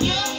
Yeah.